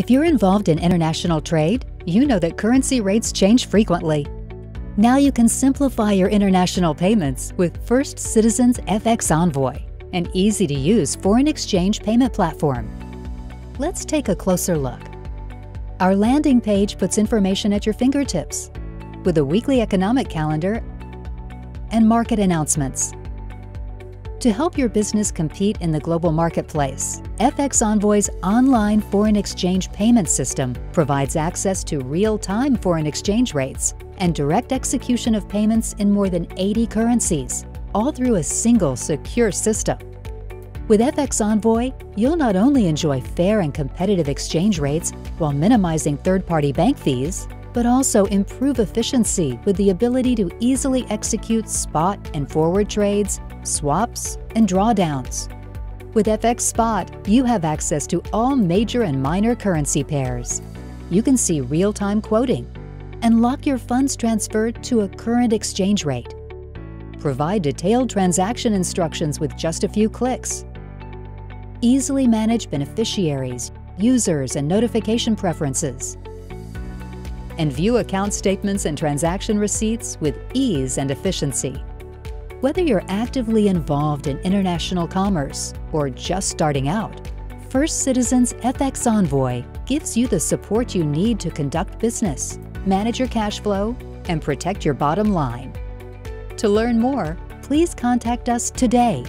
If you're involved in international trade, you know that currency rates change frequently. Now you can simplify your international payments with First Citizens FX Envoy, an easy to use foreign exchange payment platform. Let's take a closer look. Our landing page puts information at your fingertips with a weekly economic calendar and market announcements. To help your business compete in the global marketplace, FX Envoy's online foreign exchange payment system provides access to real-time foreign exchange rates and direct execution of payments in more than 80 currencies, all through a single secure system. With FX Envoy, you'll not only enjoy fair and competitive exchange rates while minimizing third-party bank fees, but also improve efficiency with the ability to easily execute spot and forward trades swaps, and drawdowns. With FX Spot, you have access to all major and minor currency pairs. You can see real-time quoting and lock your funds transferred to a current exchange rate. Provide detailed transaction instructions with just a few clicks. Easily manage beneficiaries, users, and notification preferences. And view account statements and transaction receipts with ease and efficiency. Whether you're actively involved in international commerce or just starting out, First Citizens FX Envoy gives you the support you need to conduct business, manage your cash flow, and protect your bottom line. To learn more, please contact us today